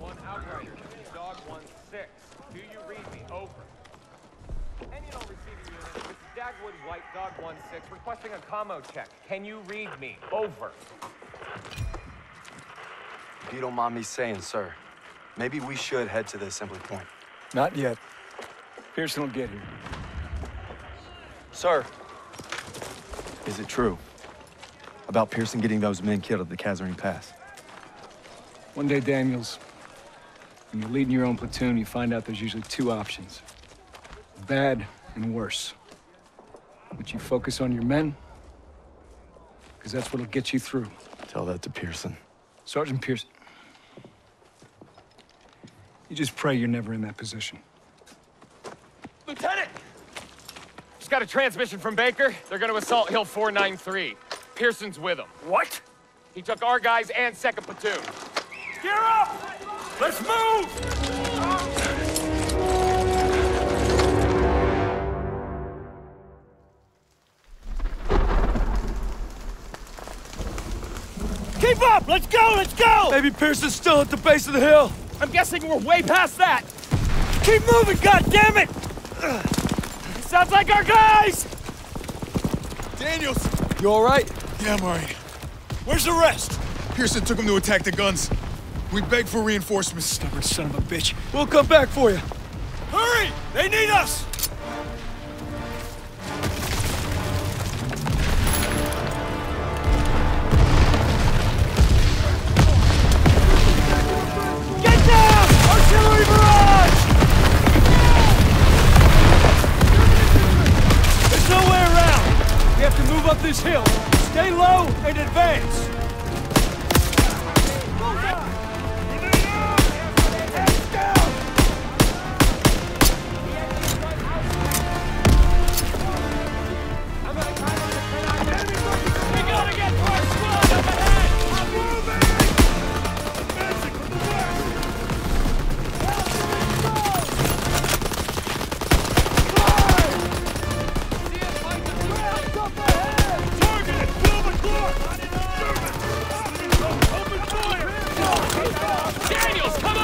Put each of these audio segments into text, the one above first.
one outrider. Dog one six. Do you read me? Over. And you don't receive your unit. This is Dagwood White Dog one six requesting a commo check. Can you read me? Over. If you don't mind me saying, sir, maybe we should head to the assembly point. Not yet. Pearson will get here. Sir! Is it true? About Pearson getting those men killed at the Kasserine Pass? One day, Daniels, when you're leading your own platoon, you find out there's usually two options. Bad and worse. But you focus on your men, because that's what'll get you through. Tell that to Pearson. Sergeant Pearson. You just pray you're never in that position. Lieutenant! Just got a transmission from Baker. They're gonna assault Hill 493. Pearson's with them. What? He took our guys and second platoon. Gear up! Let's move! Keep up! Let's go! Let's go! Maybe Pearson's still at the base of the hill. I'm guessing we're way past that. Keep moving, God damn it! Sounds like our guys! Daniels! You all right? Yeah, I'm alright. Where's the rest? Pearson took him to attack the guns. We beg for reinforcements. Stubborn son of a bitch. We'll come back for you. Hurry! They need us! There's no way around! We have to move up this hill. Stay low and advance. Daniels, come on!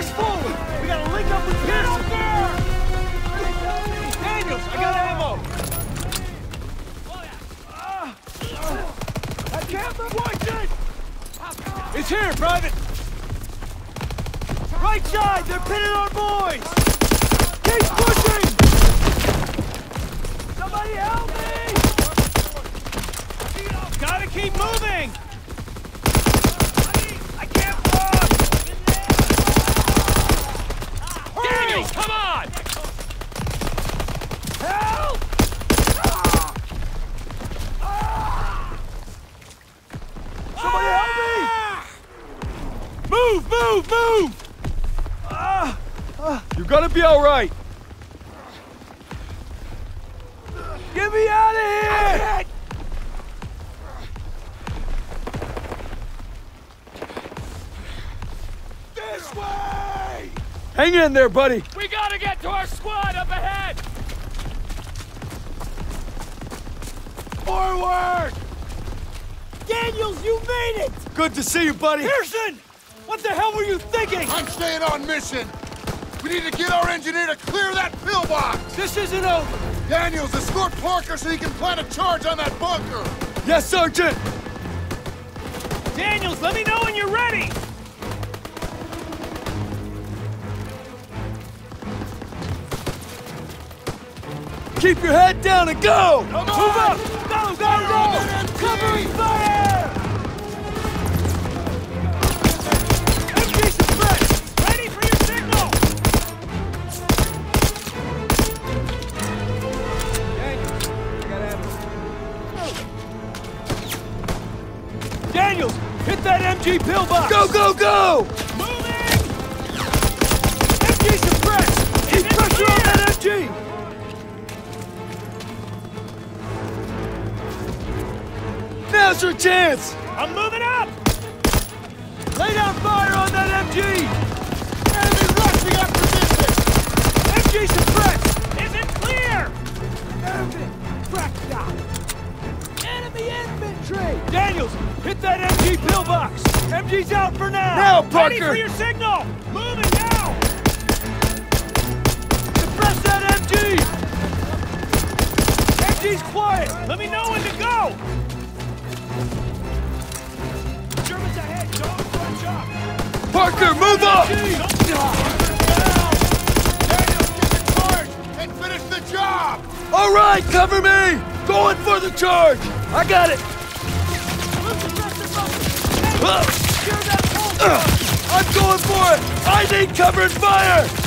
Push forward! We gotta link up with Pearson! Daniels, I got ammo! I can't watch it! It's here, Private! Right side! They're pinning our boys! Keep pushing! Somebody help me! Gotta keep moving! Run! Come on! Help! Somebody help me! Ah! Move, move, move! Ah, ah. You're gonna be all right. Get me out of here! This way! Hang in there, buddy. We gotta get to our squad up ahead! Forward! Daniels, you made it! Good to see you, buddy. Pearson! What the hell were you thinking? I'm staying on mission. We need to get our engineer to clear that pillbox. This isn't over! Daniels, escort Parker so he can plant a charge on that bunker. Yes, Sergeant. Daniels, let me know when you're ready! Keep your head down and go! Move up! Go, go, go! Covering fire! Ready for your signal! Daniels, hit that MG pillbox! Go, go, go! Now's your chance! I'm moving up! Lay down fire on that MG! Enemy rushing our position! MG suppressed! Is it clear? Enemy! Cracked out! Enemy infantry! Daniels, hit that MG pillbox! MG's out for now! Now, Parker! Ready for your signal! Moving now! Suppress that MG! MG's quiet! Let me know when to go! Parker, move up! And finish the job! All right, cover me! Going for the charge! I got it! Uh, I'm going for it! I need cover and fire!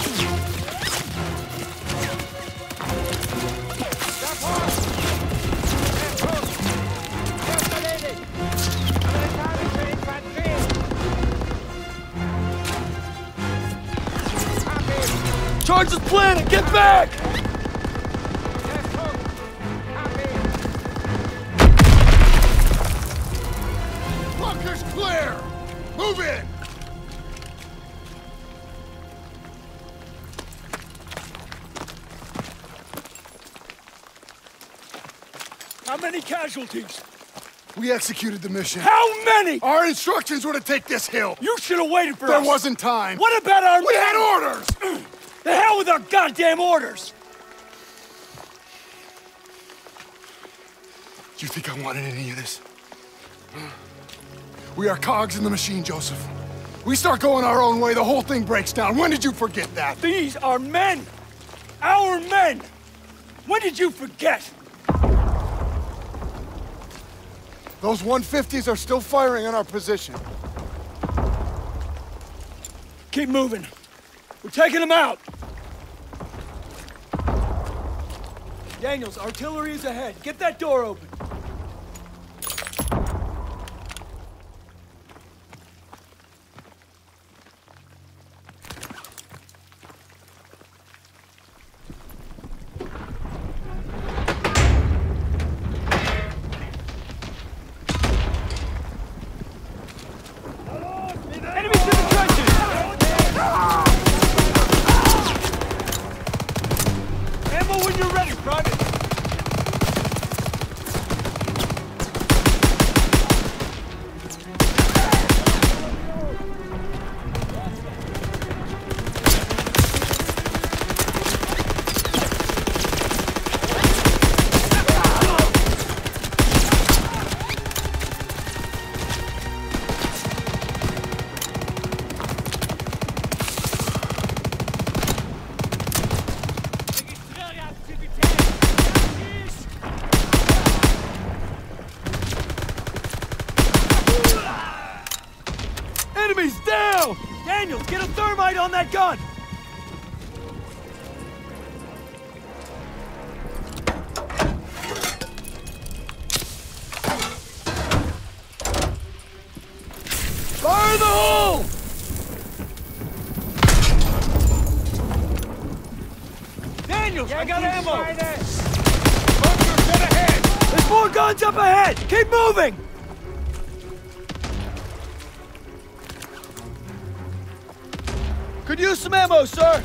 Charge is planted! Get back! Bunker's clear! Move in! How many casualties? We executed the mission. How many? Our instructions were to take this hill. You should have waited for There us. There wasn't time. What about our We had orders! The hell with our goddamn orders! You think I wanted any of this? We are cogs in the machine, Joseph. We start going our own way, the whole thing breaks down. When did you forget that? These are men! Our men! When did you forget? Those 150s are still firing on our position. Keep moving. We're taking them out. Daniels, artillery is ahead. Get that door open. Ammo! Bunker, ahead! There's more guns up ahead! Keep moving! Could use some ammo, sir!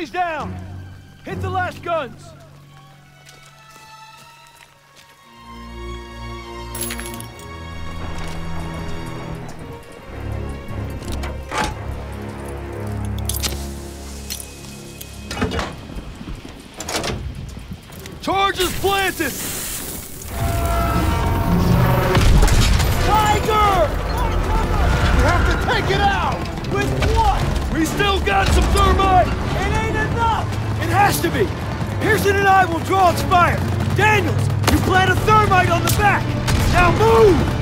Enemies down! Hit the last guns! Charges planted! Tiger! We have to take it out! With what? We still got some thermite! It! It has to be! Pearson and I will draw its fire! Daniels, you plant a thermite on the back! Now move!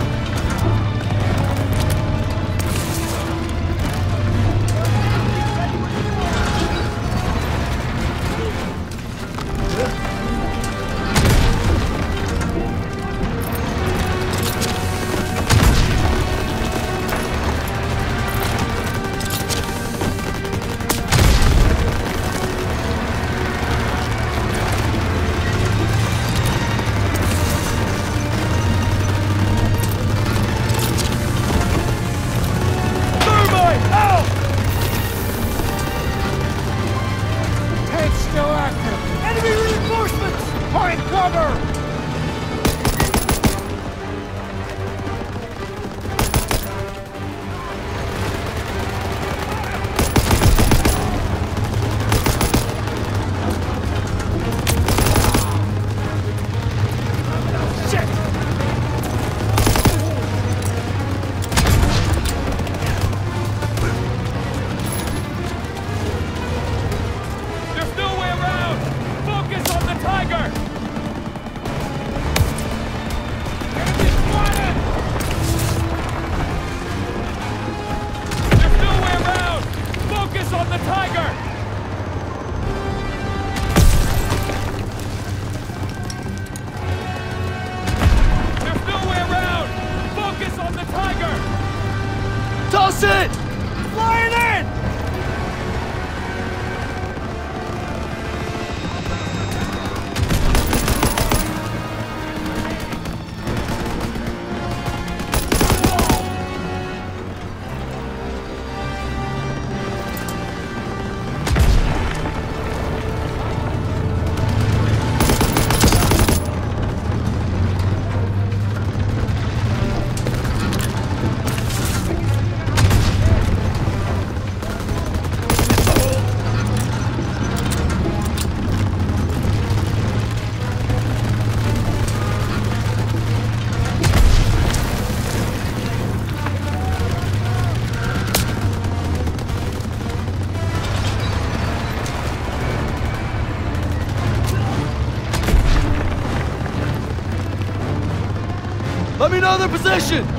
Let me know their position!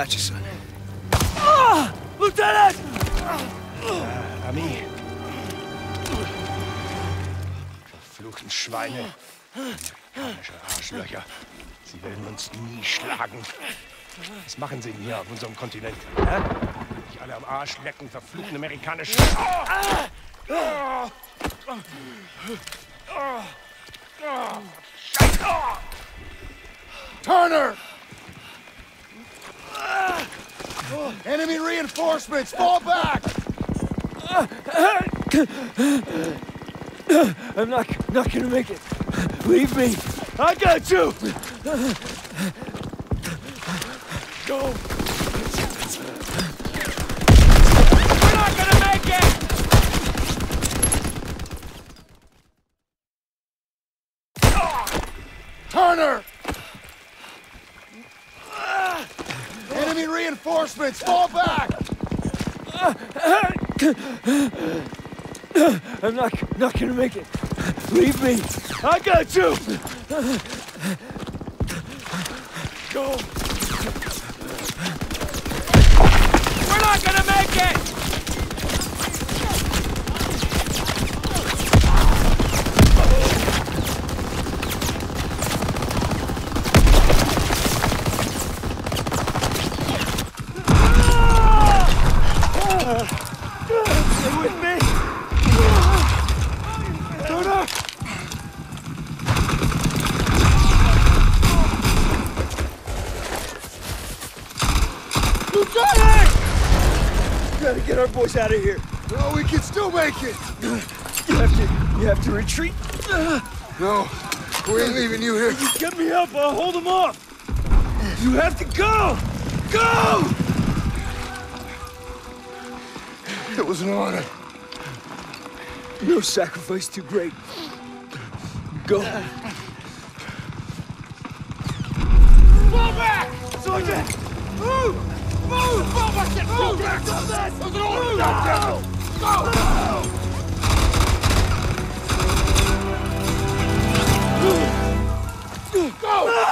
Got you, son. Lieutenant! Armee. Verfluchten Schweine. Amerikanische Arschlöcher. Sie werden uns nie schlagen. Was machen sie denn hier auf unserem Kontinent? Hä? Nicht alle am Arsch lecken, verfluchten amerikanischen... Turner! Oh, enemy reinforcements! Fall back! I'm not, not gonna make it. Leave me. I got you! Go! We're not gonna make it! Turner! Enemy reinforcements! Fall back! I'm not, not gonna make it. Leave me. I got you! Go! We're not gonna make it! Stay with me! Turner! Lieutenant! We gotta get our boys out of here. No, we can still make it! You have to, you have to retreat. No, we ain't leaving you here. Get me up, I'll hold them off. You have to go! Go! It was an honor. No sacrifice too great. Go. Fall back! Sergeant! Move! Move! Move! I can't move! Go back! Stop this! Move! Go! Go! Go! Go! Go! Go!